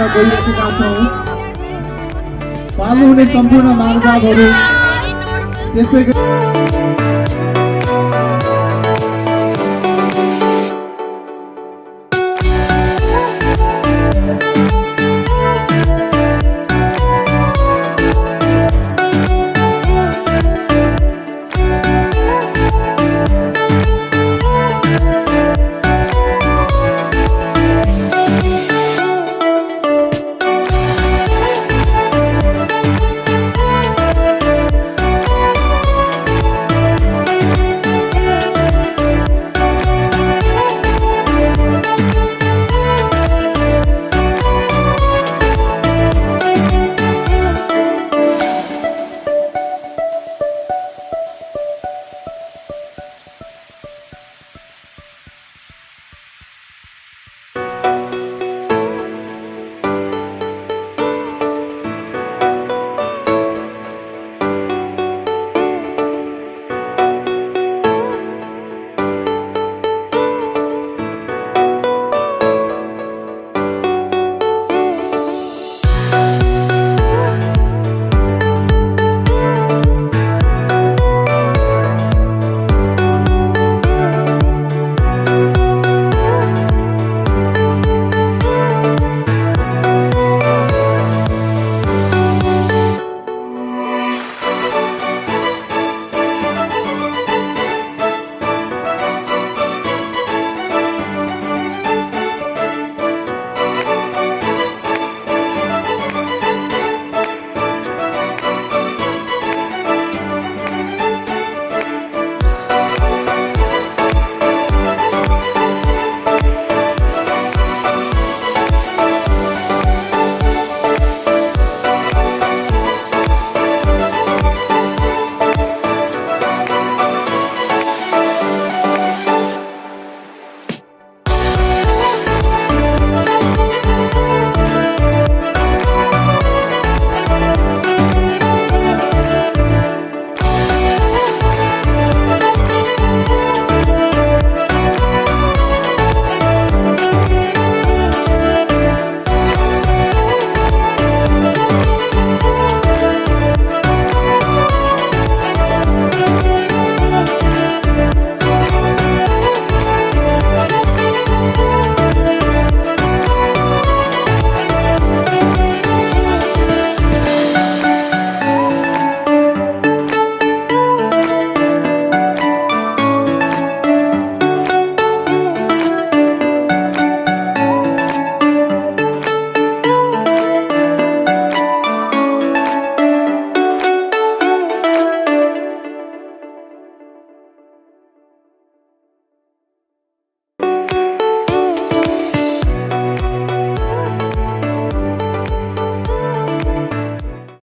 गर्न गइरहेका छौँ। चालु हुने सम्पूर्ण मार्गहरू त्यसै गरी